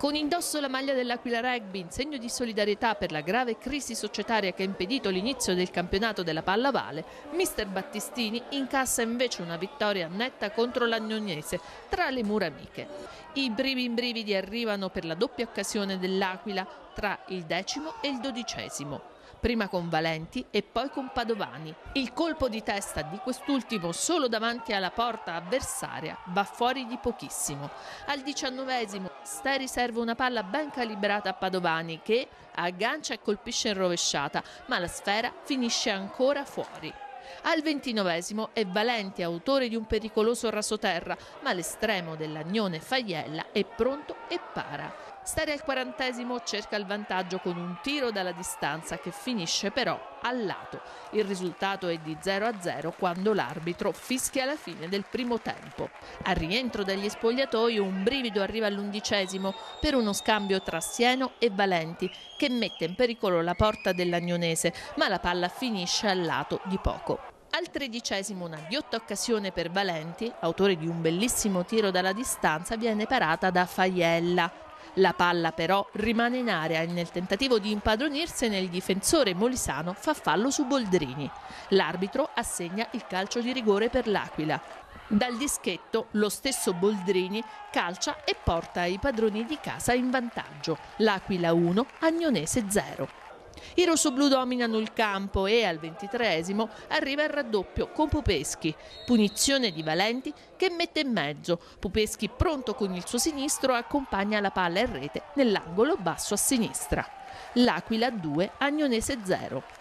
Con indosso la maglia dell'Aquila Rugby in segno di solidarietà per la grave crisi societaria che ha impedito l'inizio del campionato della Pallavale, mister Battistini incassa invece una vittoria netta contro l'Agnonese tra le mura amiche. I brivi in brividi arrivano per la doppia occasione dell'Aquila tra il decimo e il dodicesimo prima con Valenti e poi con Padovani. Il colpo di testa di quest'ultimo solo davanti alla porta avversaria va fuori di pochissimo. Al diciannovesimo Steri serve una palla ben calibrata a Padovani che aggancia e colpisce in rovesciata, ma la sfera finisce ancora fuori. Al ventinovesimo è Valenti, autore di un pericoloso rasoterra, ma l'estremo dell'Agnone Faiella è pronto e para. Stare al quarantesimo cerca il vantaggio con un tiro dalla distanza che finisce però al lato. Il risultato è di 0-0 quando l'arbitro fischia la fine del primo tempo. Al rientro dagli spogliatoi un brivido arriva all'undicesimo per uno scambio tra Sieno e Valenti che mette in pericolo la porta dell'Agnonese, ma la palla finisce al lato di poco. Al tredicesimo una ghiotta occasione per Valenti, autore di un bellissimo tiro dalla distanza, viene parata da Faiella. La palla però rimane in area e nel tentativo di impadronirsene il difensore molisano fa fallo su Boldrini. L'arbitro assegna il calcio di rigore per l'Aquila. Dal dischetto lo stesso Boldrini calcia e porta i padroni di casa in vantaggio. L'Aquila 1, Agnonese 0. I rossoblù dominano il campo e al ventitreesimo arriva il raddoppio con Pupeschi. Punizione di Valenti che mette in mezzo. Pupeschi pronto con il suo sinistro accompagna la palla in rete nell'angolo basso a sinistra. L'Aquila 2, Agnonese 0.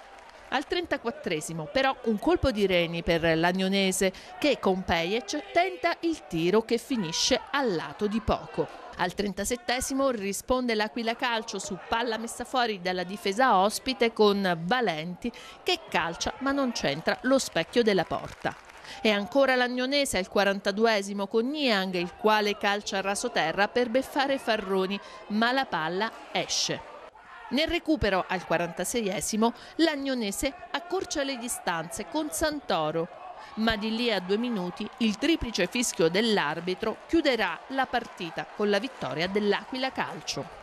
Al 34esimo però un colpo di reni per l'Agnonese che con Pejec tenta il tiro che finisce al lato di poco. Al 37esimo risponde l'Aquila Calcio su palla messa fuori dalla difesa ospite con Valenti che calcia ma non c'entra lo specchio della porta. E ancora l'Agnonese al 42esimo con Niang il quale calcia a rasoterra per beffare Farroni ma la palla esce. Nel recupero al 46esimo l'Agnonese accorcia le distanze con Santoro ma di lì a due minuti il triplice fischio dell'arbitro chiuderà la partita con la vittoria dell'Aquila Calcio.